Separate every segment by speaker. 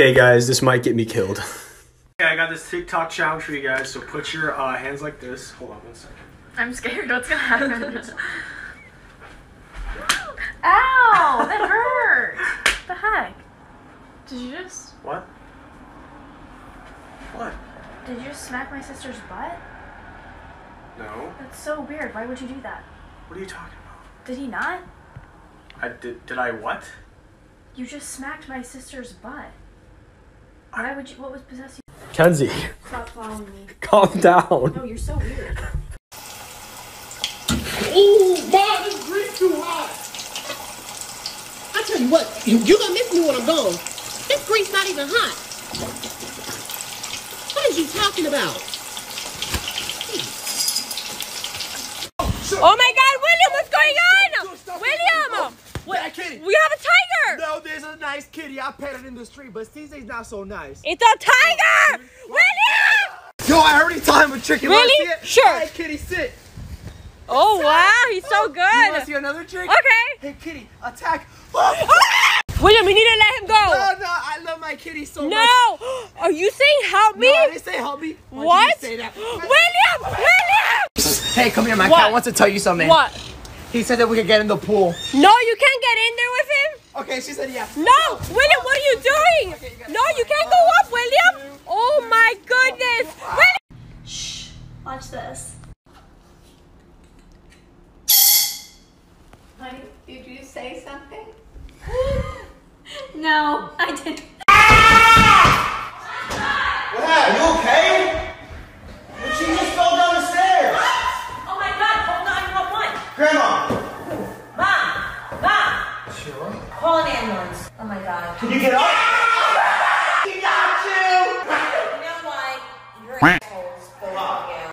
Speaker 1: Okay, guys, this might get me killed.
Speaker 2: Okay, I got this TikTok challenge for you guys. So put your uh, hands like this. Hold on one second.
Speaker 3: I'm scared. What's gonna happen? Ow! That hurt. What the heck? Did you just?
Speaker 2: What? What?
Speaker 3: Did you just smack my sister's butt?
Speaker 2: No.
Speaker 3: That's so weird. Why would you do that?
Speaker 2: What are you talking about?
Speaker 3: Did he not?
Speaker 2: I did. Did I what?
Speaker 3: You just smacked my sister's butt. Why would you? What was possessing?
Speaker 1: Kenzie,
Speaker 3: Stop following me.
Speaker 1: calm down.
Speaker 3: No, you're so weird.
Speaker 4: Ooh, Bob, this grease too hot. I tell you what, you, you gonna miss me when I'm gone. This grease not even hot. What is you talking about?
Speaker 5: Oh my God, William, what's going on? William,
Speaker 6: Yeah, kitty.
Speaker 5: we have a tiger.
Speaker 6: No, there's a nice kitty. I pet it in the street, but CJ's not so nice.
Speaker 5: It's a tiger. Oh, William.
Speaker 6: Yo, I already taught him a trick. You
Speaker 5: Really?
Speaker 6: wanna see it?
Speaker 5: Sure.
Speaker 6: Kitty, sit.
Speaker 5: Oh wow, he's so oh,
Speaker 6: You wanna
Speaker 5: good.
Speaker 6: see another trick?
Speaker 5: Okay.
Speaker 6: Hey, kitty, attack.
Speaker 5: William, we need to let him go.
Speaker 6: no, no, I love my kitty so much.
Speaker 5: No. Are you saying help me?
Speaker 6: No, I didn't say help me. Why
Speaker 5: What?
Speaker 6: say that?
Speaker 5: William, William.
Speaker 6: Hey, come here. My
Speaker 5: What?
Speaker 6: cat wants to tell you something.
Speaker 5: What?
Speaker 6: He said that we could get in the pool.
Speaker 5: No, you can't get in there with him.
Speaker 6: Okay, she said yes.
Speaker 5: No, William, what are you doing? No, you can't go up, William. Oh my goodness. William.
Speaker 3: Shh. Watch this.
Speaker 7: Honey, did you say something?
Speaker 3: No, I didn't.
Speaker 6: Are you okay? She just fell down the stairs.
Speaker 5: Oh my God, call 911.
Speaker 6: Grandma,
Speaker 5: Mom, mom.
Speaker 6: Sure.
Speaker 5: Call an ambulance. Oh my God.
Speaker 6: can you get up? He got you.
Speaker 5: You know what? You're assholes, both of you.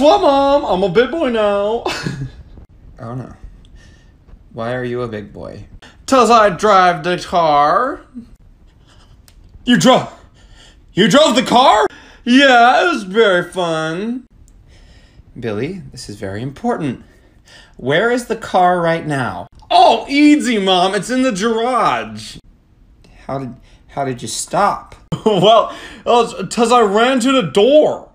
Speaker 8: What, Mom? I'm a big boy now. oh no. Why are you a big boy? Cause I drive the car. You drove. You drove the car? Yeah, it was very fun. Billy, this is very important. Where is the car right now? Oh, easy, Mom. It's in the garage. How did how did you stop? well, uh, because I ran to the door.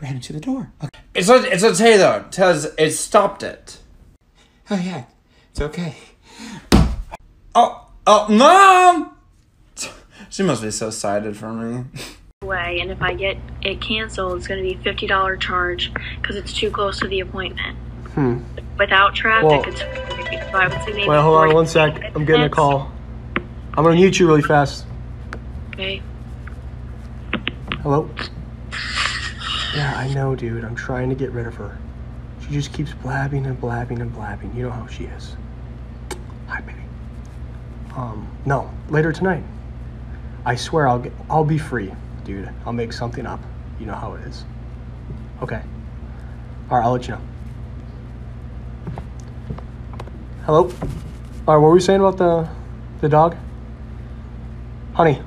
Speaker 8: You you ran into the door. Okay. It's a, it's okay though, because it stopped it. Oh yeah, it's okay. Oh, oh, mom! She must be so excited for me.
Speaker 9: way and if I get it canceled it's going to be $50 charge because it's too close to the appointment.
Speaker 2: Hmm.
Speaker 9: Without traffic
Speaker 2: Well-
Speaker 9: it's 40, so I would say maybe
Speaker 2: Wait, hold on one sec. I'm getting a call. I'm gonna mute you really fast.
Speaker 9: Okay.
Speaker 2: Hello? Yeah, I know, dude. I'm trying to get rid of her. She just keeps blabbing and blabbing and blabbing. You know how she is. Hi, baby. Um, no, later tonight. I swear I'll get, I'll be free, dude. I'll make something up. You know how it is. Okay. All right, I'll let you know. Hello. All right, what were we saying about the the dog? Honey.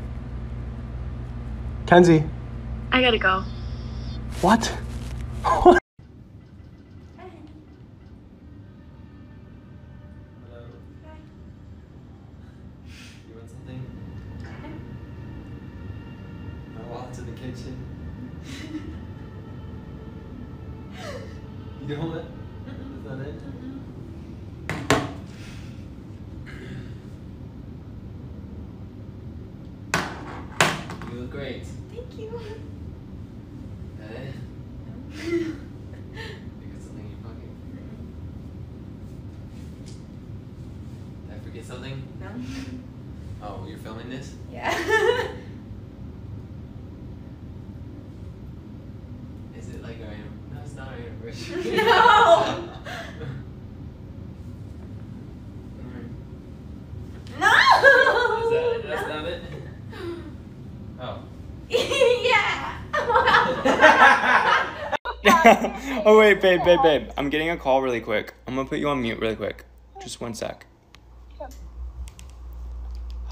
Speaker 2: Kenzie.
Speaker 9: I gotta go.
Speaker 2: What? What?
Speaker 8: You want something? My wallet's in the kitchen. you don't want it? Is that it? You look great.
Speaker 7: Thank you.
Speaker 8: Eh? you got something in your pocket? Did I forget something?
Speaker 7: No.
Speaker 8: Oh, you're filming this?
Speaker 7: Yeah.
Speaker 8: Is it like our an- No, it's not our anniversary.
Speaker 7: No. no.
Speaker 8: Is that, that's not it? Oh.
Speaker 7: yeah.
Speaker 1: oh wait, babe, babe, babe. I'm getting a call really quick. I'm gonna put you on mute really quick. Just one sec.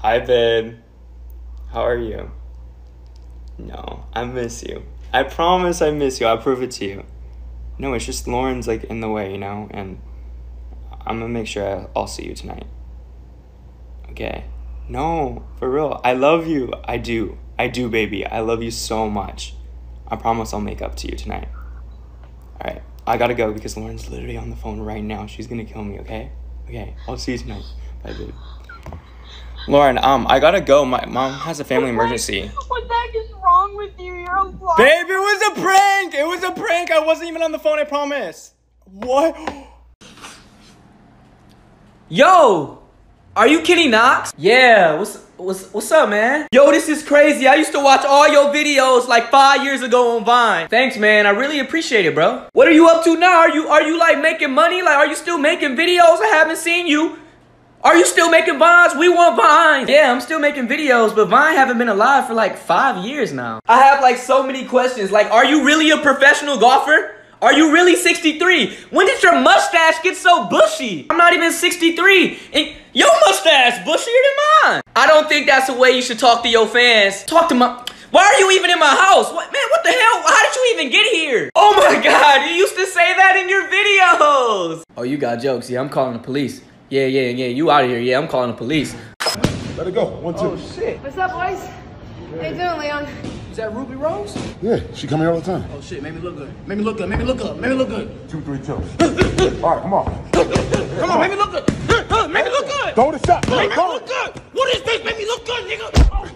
Speaker 1: Hi, babe. How are you? No, I miss you. I promise I miss you. I'll prove it to you. No, it's just Lauren's like in the way, you know, and I'm gonna make sure I'll see you tonight. Okay. No, for real. I love you. I do. I do, baby. I love you so much. I promise I'll make up to you tonight. Alright. I gotta go because Lauren's literally on the phone right now. She's gonna kill me, okay? Okay. I'll see you tonight. Bye, baby. Lauren, um, I gotta go. My mom has a family emergency.
Speaker 5: What the heck is wrong with you? You're a.
Speaker 1: Babe, it was a prank! It was a prank! I wasn't even on the phone, I promise. What?
Speaker 10: Yo, are you Kenny Knox? Yeah, what's what's what's up, man? Yo, this is crazy. I used to watch all your videos like five years ago on Vine. Thanks, man. I really appreciate it, bro. What are you up to now? Are you are you like making money? Like, are you still making videos? I haven't seen you. Are you still making vines? We want vines. Yeah, I'm still making videos, but Vine haven't been alive for like five years now. I have like so many questions. Like, are you really a professional golfer? Are you really 63? When did your mustache get so bushy? I'm not even 63. And your mustache bushier than mine. I don't think that's the way you should talk to your fans. Talk to my. Why are you even in my house? What man, what the hell? How did you even get here? Oh my god, you used to say that in your videos. Oh, you got jokes. Yeah, I'm calling the police. Yeah, yeah, yeah. You out of here. Yeah, I'm calling the police.
Speaker 11: Let it go. One, two.
Speaker 10: Oh shit.
Speaker 5: What's up, boys? How you doing, Leon?
Speaker 10: Is that Ruby Rose?
Speaker 11: Yeah, she come here all the time.
Speaker 10: Oh shit, made me look good. Made me look good. Made me look good. Made me look good.
Speaker 11: Two, three, two. all right, come on.
Speaker 10: Come on, make me look good. Make me look good.
Speaker 11: Throw the shot.
Speaker 10: Make me look
Speaker 11: it.
Speaker 10: good. What is this? Make me look good, nigga. Oh.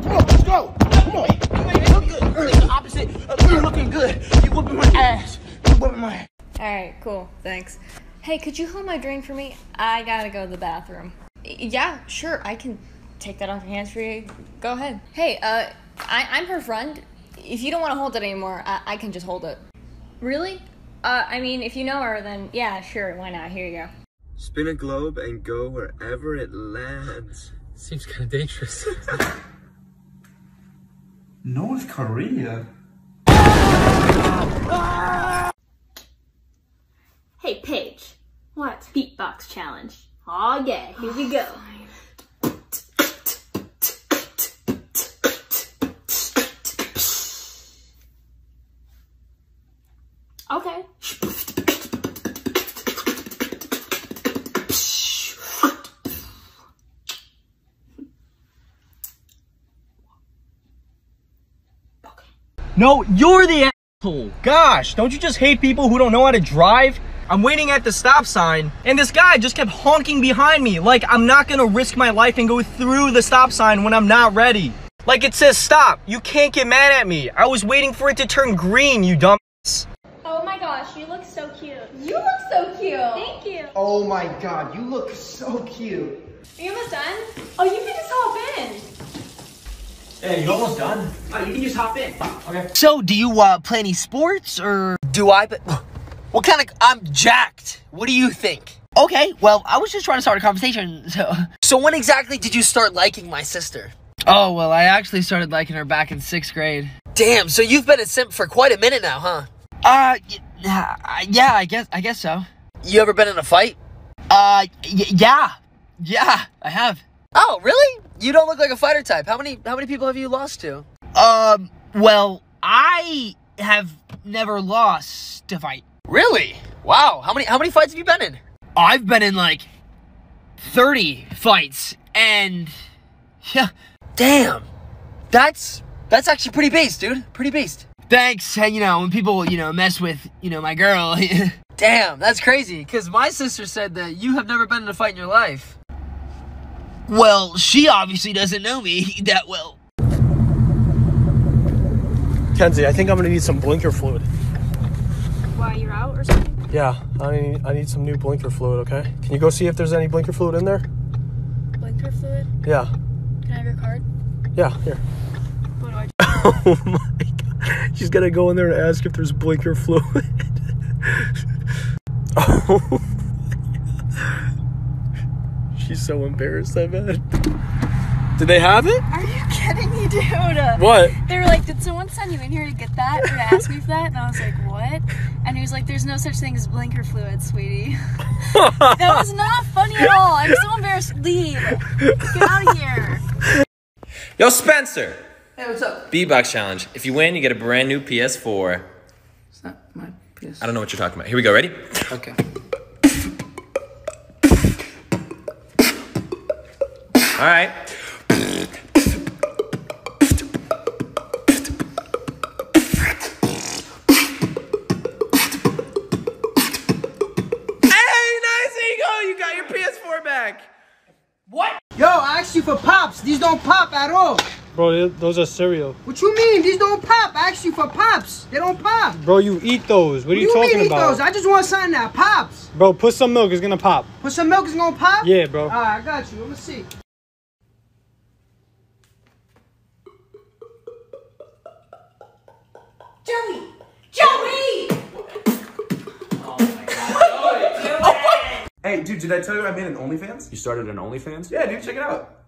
Speaker 11: Come on, let's go. Come on.
Speaker 10: You ain't look good. Really the opposite. You looking good. You whooping my ass. You whooping my ass.
Speaker 12: Alright, cool. Thanks. Hey, could you hold my drink for me? I gotta go to the bathroom. Yeah, sure. I can take that off your hands for you. Go ahead. Hey, uh, I- I'm her friend. If you don't want to hold it anymore, I-, I can just hold it. Really? Uh, I mean, if you know her, then yeah, sure. Why not? Here you go.
Speaker 13: Spin a globe and go wherever it lands.
Speaker 10: Seems kind of dangerous.
Speaker 14: North Korea?
Speaker 15: Hey, Paige. Beatbox challenge. Oh yeah, here we go. Okay.
Speaker 2: No, you're the asshole. Gosh, don't you just hate people who don't know how to drive? I'm waiting at the stop sign, and this guy just kept honking behind me. Like, I'm not gonna risk my life and go through the stop sign when I'm not ready. Like, it says stop. You can't get mad at me. I was waiting for it to turn green, you dumb.
Speaker 15: Oh my gosh, you look so cute. You look so cute. Thank you.
Speaker 6: Oh my god, you look so cute.
Speaker 15: Are you almost done? Oh, you can just hop in.
Speaker 2: Hey, you almost done?
Speaker 10: Oh, you can just hop in.
Speaker 2: Okay. So, do you uh, play any sports or? Do I? What kind of? I'm jacked. What do you think?
Speaker 16: Okay, well, I was just trying to start a conversation, so. So, when exactly did you start liking my sister?
Speaker 17: Oh, well, I actually started liking her back in sixth grade.
Speaker 16: Damn, so you've been a simp for quite a minute now, huh?
Speaker 17: Uh, y- yeah, I guess, I guess so.
Speaker 16: You ever been in a fight?
Speaker 17: Uh, y- yeah. Yeah, I have.
Speaker 16: Oh, really? You don't look like a fighter type. How many how many people have you lost to?
Speaker 17: Um, well, I have never lost a fight.
Speaker 16: Really? Wow. How many how many fights have you been in?
Speaker 17: I've been in like 30 fights, and yeah.
Speaker 16: Damn. That's that's actually pretty based, dude. Pretty based.
Speaker 17: Thanks, and you know, when people, you know, mess with, you know, my girl.
Speaker 16: Damn, that's crazy. Cause my sister said that you have never been in a fight in your life.
Speaker 17: well, she obviously doesn't know me that well.
Speaker 2: Kenzie, I think I'm gonna need some blinker fluid.
Speaker 12: Why, you're out or something?
Speaker 2: Yeah, I need, I need some new blinker fluid, okay? Can you go see if there's any blinker fluid in there?
Speaker 12: Blinker fluid?
Speaker 2: Yeah.
Speaker 12: Can I have your card?
Speaker 2: Yeah, here.
Speaker 12: What do I
Speaker 2: Oh my god. She's gonna go in there and ask if there's blinker fluid. oh She's so embarrassed, I bet. Did they have it?
Speaker 3: Are you kidding me, dude?
Speaker 2: What?
Speaker 3: They were like, did someone send you in here to get that? Or to ask me for that? And I was like, what? And he was like, there's no such thing as blinker fluid, sweetie. that was not funny at all. I'm so embarrassed. Leave. Get out of here.
Speaker 18: Yo, Spencer.
Speaker 16: Hey, what's up?
Speaker 18: B-Box Challenge. If you win, you get a brand new PS4.
Speaker 16: It's not my PS.
Speaker 18: I don't know what you're talking about. Here we go. Ready?
Speaker 16: Okay.
Speaker 18: All right.
Speaker 16: Yo, I asked you for pops. These don't pop at all.
Speaker 2: Bro, those are cereal.
Speaker 16: What you mean? These don't pop. I asked you for pops. They don't pop.
Speaker 2: Bro, you eat those. What are you, talking
Speaker 16: mean eat
Speaker 2: about?
Speaker 16: those? I just want something that pops.
Speaker 2: Bro, put some milk. It's gonna pop.
Speaker 16: Put some milk It's gonna pop?
Speaker 2: Yeah, bro.
Speaker 16: Alright, I got you. Let me see.
Speaker 19: Hey, dude, did I tell you I made an OnlyFans? You started an OnlyFans? Yeah, dude, check it out.